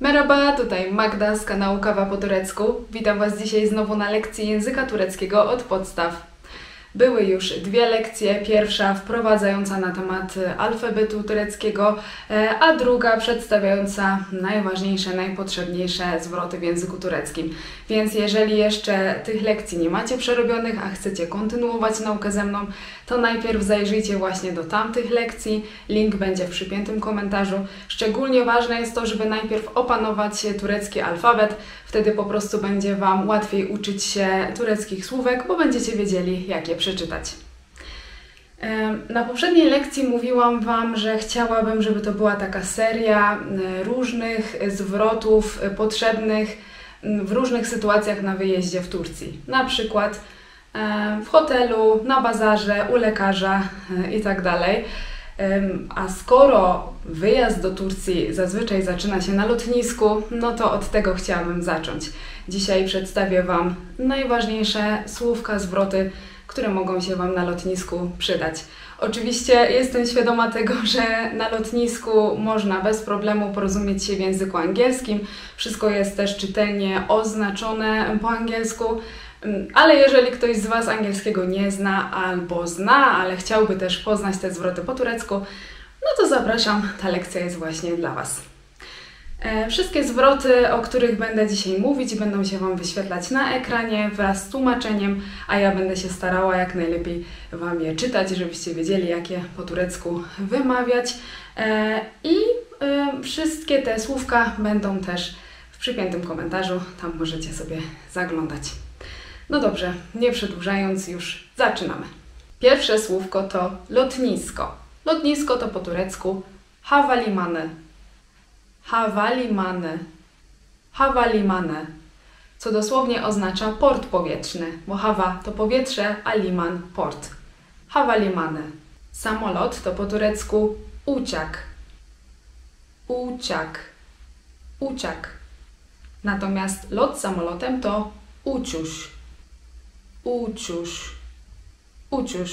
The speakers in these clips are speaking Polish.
Merhaba, tutaj Magda z kanału Kawa po turecku. Witam Was dzisiaj znowu na lekcji języka tureckiego od podstaw. Były już dwie lekcje. Pierwsza wprowadzająca na temat alfabetu tureckiego, e, a druga przedstawiająca najważniejsze, najpotrzebniejsze zwroty w języku tureckim. Więc jeżeli jeszcze tych lekcji nie macie przerobionych, a chcecie kontynuować naukę ze mną, to najpierw zajrzyjcie właśnie do tamtych lekcji. Link będzie w przypiętym komentarzu. Szczególnie ważne jest to, żeby najpierw opanować turecki alfabet. Wtedy po prostu będzie Wam łatwiej uczyć się tureckich słówek, bo będziecie wiedzieli, jak je przeczytać. Na poprzedniej lekcji mówiłam Wam, że chciałabym, żeby to była taka seria różnych zwrotów potrzebnych w różnych sytuacjach na wyjeździe w Turcji. Na przykład w hotelu, na bazarze, u lekarza itd. Tak a skoro wyjazd do Turcji zazwyczaj zaczyna się na lotnisku, no to od tego chciałabym zacząć. Dzisiaj przedstawię Wam najważniejsze słówka, zwroty, które mogą się Wam na lotnisku przydać. Oczywiście jestem świadoma tego, że na lotnisku można bez problemu porozumieć się w języku angielskim. Wszystko jest też czytelnie oznaczone po angielsku. Mm, ale jeżeli ktoś z Was angielskiego nie zna albo zna, ale chciałby też poznać te zwroty po turecku, no to zapraszam, ta lekcja jest właśnie dla Was. E, wszystkie zwroty, o których będę dzisiaj mówić, będą się Wam wyświetlać na ekranie wraz z tłumaczeniem, a ja będę się starała jak najlepiej Wam je czytać, żebyście wiedzieli, jak je po turecku wymawiać. E, I e, wszystkie te słówka będą też w przypiętym komentarzu, tam możecie sobie zaglądać. No dobrze, nie przedłużając, już zaczynamy. Pierwsze słówko to lotnisko. Lotnisko to po turecku havalimany. Havalimany. Havalimany. Co dosłownie oznacza port powietrzny, bo hawa to powietrze, a liman port. Havalimany. Samolot to po turecku uciak. Uciak. Uciak. Natomiast lot samolotem to uciuś. Uciuś. Uciuś.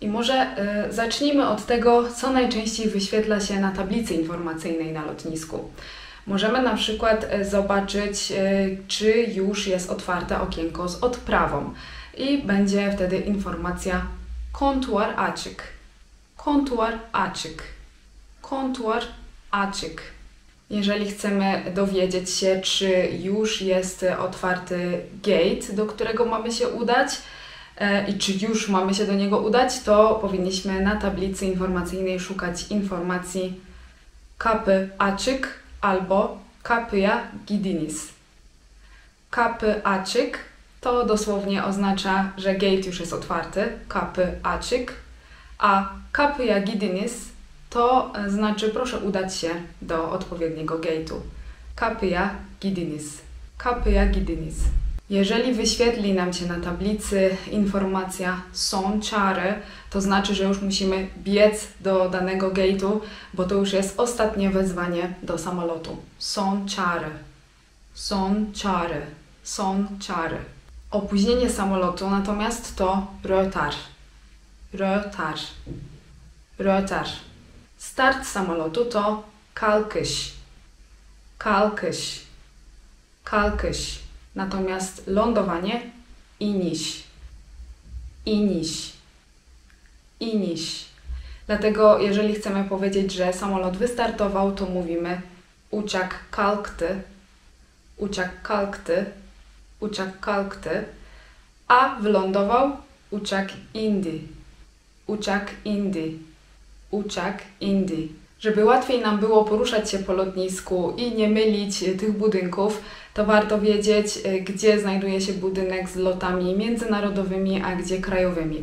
I może y, zacznijmy od tego, co najczęściej wyświetla się na tablicy informacyjnej na lotnisku. Możemy na przykład y, zobaczyć, y, czy już jest otwarte okienko z odprawą i będzie wtedy informacja kontuar açık. Kontuar açık. Kontuar açık. Jeżeli chcemy dowiedzieć się, czy już jest otwarty gate, do którego mamy się udać e, i czy już mamy się do niego udać, to powinniśmy na tablicy informacyjnej szukać informacji kapy açık albo kapıya gidiniz. Kapy açık to dosłownie oznacza, że gate już jest otwarty, kapy açık, a kapıya gidiniz to znaczy proszę udać się do odpowiedniego gate'u. Kapıya gidiniz. Kapıya gidiniz. Jeżeli wyświetli nam się na tablicy informacja są czary, to znaczy, że już musimy biec do danego gate'u, bo to już jest ostatnie wezwanie do samolotu. Są czary. Są czary. Są czary. Opóźnienie samolotu natomiast to rötar. Rötar. Rötar. Start samolotu to kalkış. Kalkış. Kalkış. Natomiast lądowanie iniś. Iniś. Iniś. Dlatego jeżeli chcemy powiedzieć, że samolot wystartował, to mówimy uciak kalktı. Uciak kalktı. Uciak kalktı. A wylądował uciak indi. Uciak indi uciak Indii. Żeby łatwiej nam było poruszać się po lotnisku i nie mylić tych budynków, to warto wiedzieć, e, gdzie znajduje się budynek z lotami międzynarodowymi, a gdzie krajowymi.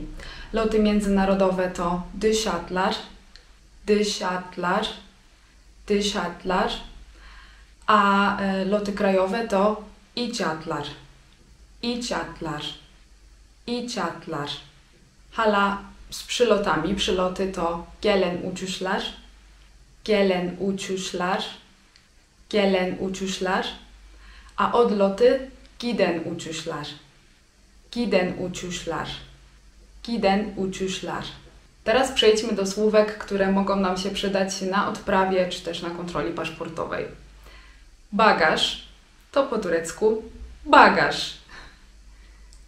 Loty międzynarodowe to Dyszatlar, Dyszatlar, Dyszatlar, a e, loty krajowe to Iciatlar, Iciatlar, Iciatlar. Hala z przylotami. Przyloty to gelen uçuşlar, gelen uçuşlar, gelen uçuşlar, a odloty giden uçuşlar, giden uçuşlar, giden uçuşlar. Teraz przejdźmy do słówek, które mogą nam się przydać na odprawie czy też na kontroli paszportowej. Bagaż to po turecku bagaż.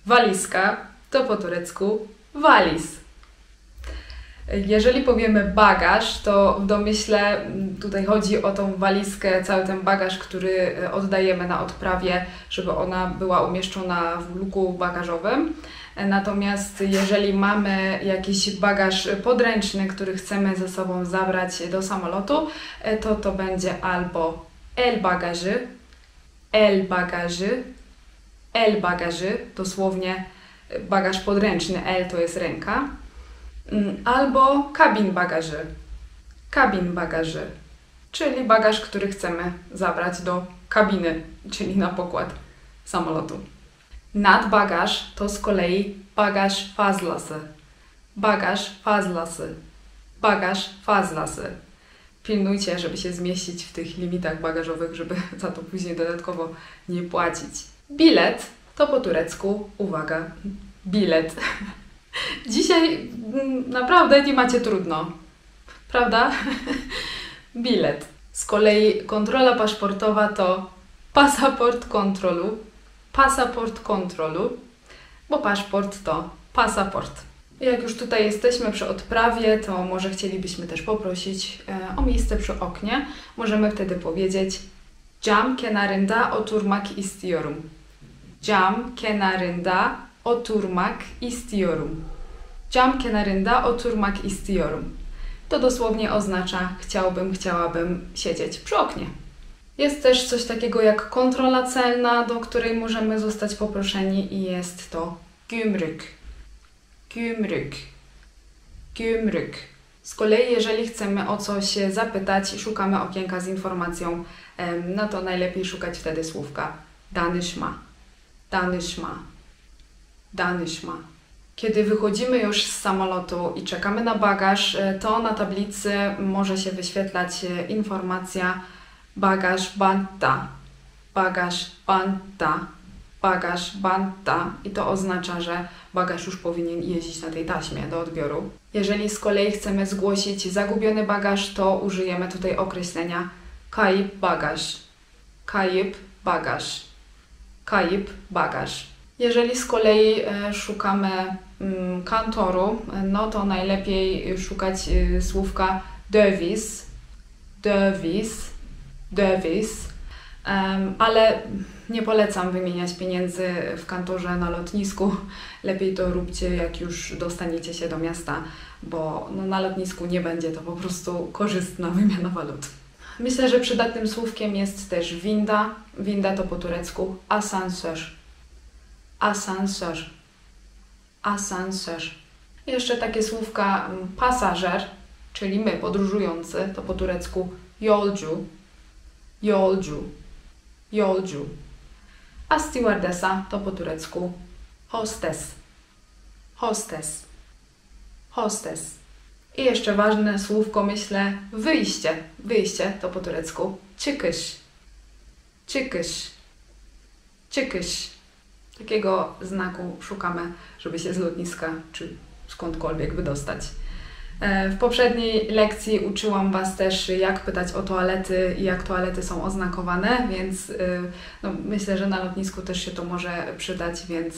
Walizka to po turecku waliz. Jeżeli powiemy bagaż, to w domyśle mm, tutaj chodzi o tą walizkę, cały ten bagaż, który e, oddajemy na odprawie, żeby ona była umieszczona w luku bagażowym. Natomiast jeżeli mamy jakiś bagaż podręczny, który chcemy ze sobą zabrać do samolotu, e, to to będzie albo el bagaży, el bagaży, el bagaży, dosłownie bagaż podręczny, el to jest ręka, albo kabin bagaży, kabin bagaży, czyli bagaż, który chcemy zabrać do kabiny, czyli na pokład samolotu. Nadbagaż to z kolei bagaż fazlası. Bagaż fazlası. Bagaż fazlası. Pilnujcie, żeby się zmieścić w tych limitach bagażowych, żeby za to później dodatkowo nie płacić. Bilet to po turecku, uwaga, bilet. Dzisiaj mm, naprawdę nie macie trudno, prawda? bilet. Z kolei kontrola paszportowa to pasaport kontrolu, pasaport kontrolu, bo paszport to pasaport. Jak już tutaj jesteśmy przy odprawie, to może chcielibyśmy też poprosić e, o miejsce przy oknie. Możemy wtedy powiedzieć Cam kenarında oturmak istiyorum. Cam kenarında oturmak istiyorum. Cam kenarında oturmak istiyorum. To dosłownie oznacza chciałbym, chciałabym siedzieć przy oknie. Jest też coś takiego jak kontrola celna, do której możemy zostać poproszeni i jest to gümrük. Gümrük. Gümrük. Z kolei, jeżeli chcemy o coś zapytać i szukamy okienka z informacją, no to najlepiej szukać wtedy słówka danışma. Danışma. Danışma. Kiedy wychodzimy już z samolotu i czekamy na bagaż, e, to na tablicy może się wyświetlać e, informacja bagaż banta, bagaż banta, bagaż banta i to oznacza, że bagaż już powinien jeździć na tej taśmie do odbioru. Jeżeli z kolei chcemy zgłosić zagubiony bagaż, to użyjemy tutaj określenia kayıp bagaż, kayıp bagaż, kayıp bagaż. Jeżeli z kolei e, szukamy mm, kantoru, no to najlepiej szukać e, słówka döviz, döviz, döviz, ale nie polecam wymieniać pieniędzy w kantorze na lotnisku. Lepiej to róbcie, jak już dostaniecie się do miasta, bo no, na lotnisku nie będzie to po prostu korzystna wymiana walut. Myślę, że przydatnym słówkiem jest też winda. Winda to po turecku asansör. Asansör. Asansör. Jeszcze takie słówka mm, pasażer, czyli my, podróżujący, to po turecku yolcu. Yolcu. Yolcu. A stewardesa to po turecku hostes. Hostes. Hostes. I jeszcze ważne słówko, myślę, wyjście. Wyjście to po turecku çıkış. Çıkış. Çıkış. Takiego znaku szukamy, żeby się z lotniska czy skądkolwiek wydostać. E, w poprzedniej lekcji uczyłam Was też, jak pytać o toalety i jak toalety są oznakowane, więc e, no, myślę, że na lotnisku też się to może przydać, więc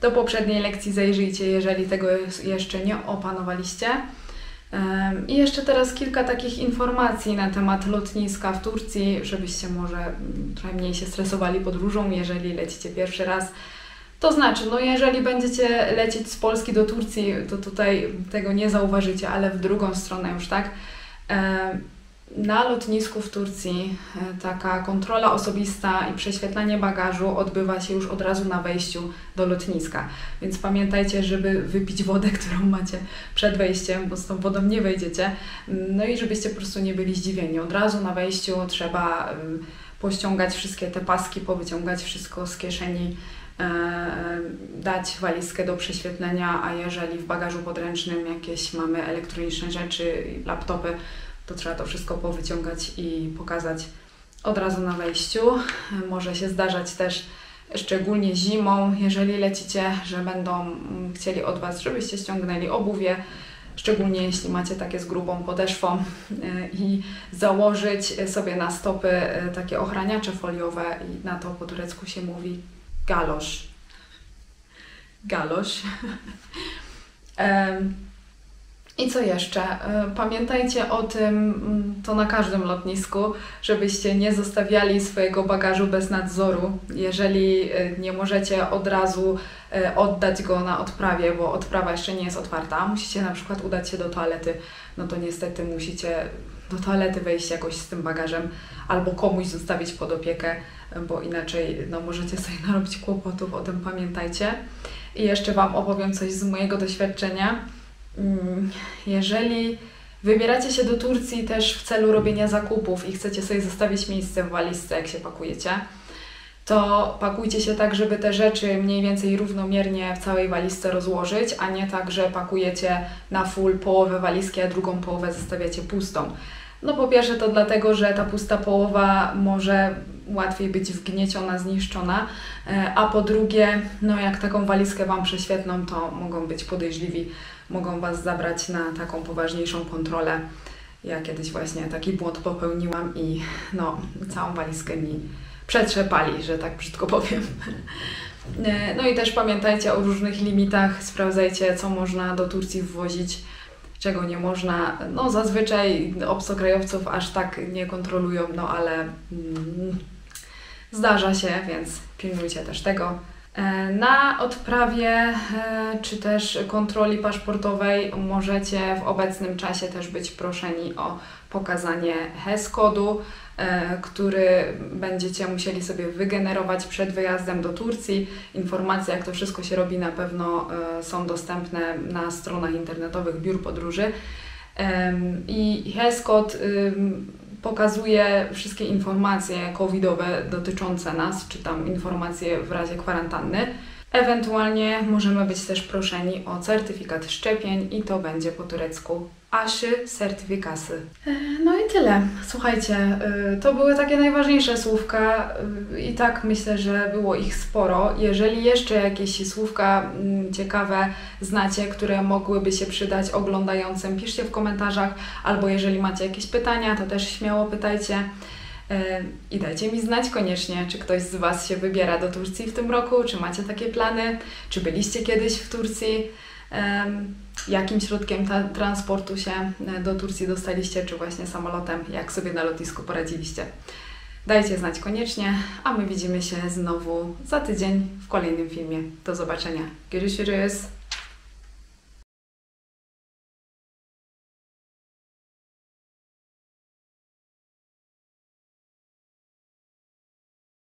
do poprzedniej lekcji zajrzyjcie, jeżeli tego jeszcze nie opanowaliście. I jeszcze teraz kilka takich informacji na temat lotniska w Turcji, żebyście może mm, trochę mniej się stresowali podróżą, jeżeli lecicie pierwszy raz. To znaczy, no jeżeli będziecie lecieć z Polski do Turcji, to tutaj tego nie zauważycie, ale w drugą stronę już tak. Na lotnisku w Turcji e, taka kontrola osobista i prześwietlanie bagażu odbywa się już od razu na wejściu do lotniska. Więc pamiętajcie, żeby wypić wodę, którą macie przed wejściem, bo z tą wodą nie wejdziecie. No i żebyście po prostu nie byli zdziwieni. Od razu na wejściu trzeba pościągać wszystkie te paski, powyciągać wszystko z kieszeni e, e, dać walizkę do prześwietlenia, a jeżeli w bagażu podręcznym jakieś mamy elektroniczne rzeczy, laptopy, to trzeba to wszystko powyciągać i pokazać od razu na wejściu. Może się zdarzać też szczególnie zimą, jeżeli lecicie, że będą chcieli od Was, żebyście ściągnęli obuwie, szczególnie jeśli macie takie z grubą podeszwą e, i założyć sobie na stopy e, takie ochraniacze foliowe i na to po turecku się mówi galosz. Galosz. I co jeszcze? E, pamiętajcie o tym, mm, to na każdym lotnisku, żebyście nie zostawiali swojego bagażu bez nadzoru. Jeżeli e, nie możecie od razu e, oddać go na odprawie, bo odprawa jeszcze nie jest otwarta, musicie na przykład udać się do toalety, no to niestety musicie do toalety wejść jakoś z tym bagażem albo komuś zostawić pod opiekę, bo inaczej no, możecie sobie narobić kłopotów, o tym pamiętajcie. I jeszcze Wam opowiem coś z mojego doświadczenia jeżeli wybieracie się do Turcji też w celu robienia zakupów i chcecie sobie zostawić miejsce w walizce, jak się pakujecie, to pakujcie się tak, żeby te rzeczy mniej więcej równomiernie w całej walizce rozłożyć, a nie tak, że pakujecie na full połowę walizki, a drugą połowę zostawiacie pustą. No po pierwsze to dlatego, że ta pusta połowa może łatwiej być wgnieciona, zniszczona, e, a po drugie, no jak taką walizkę Wam prześwietną, to mogą być podejrzliwi, mogą Was zabrać na taką poważniejszą kontrolę. Ja kiedyś właśnie taki błąd popełniłam i no, całą walizkę mi przetrzepali, że tak brzydko powiem. E, no i też pamiętajcie o różnych limitach, sprawdzajcie co można do Turcji wwozić czego nie można. No zazwyczaj obcokrajowców aż tak nie kontrolują, no ale mm, zdarza się, więc pilnujcie też tego. E, na odprawie e, czy też kontroli paszportowej możecie w obecnym czasie też być proszeni o pokazanie HES-kodu, e, który będziecie musieli sobie wygenerować przed wyjazdem do Turcji. Informacje, jak to wszystko się robi, na pewno są dostępne na stronach internetowych biur podróży. I HES-kod pokazuje wszystkie informacje covidowe dotyczące nas, czy tam informacje w razie kwarantanny. Ewentualnie możemy być też proszeni o certyfikat szczepień i to będzie po turecku aşı sertyfikasy. E, no i tyle. Słuchajcie, e, to były takie najważniejsze słówka e, i tak myślę, że było ich sporo. Jeżeli jeszcze jakieś słówka mm, ciekawe znacie, które mogłyby się przydać oglądającym, piszcie w komentarzach, albo jeżeli macie jakieś pytania, to też śmiało pytajcie. I dajcie mi znać koniecznie, czy ktoś z Was się wybiera do Turcji w tym roku, czy macie takie plany, czy byliście kiedyś w Turcji jakim środkiem transportu się e, do Turcji dostaliście, czy właśnie samolotem, jak sobie na lotnisku poradziliście. Dajcie znać koniecznie, a my widzimy się znowu za tydzień w kolejnym filmie. Do zobaczenia. Görüşürüz.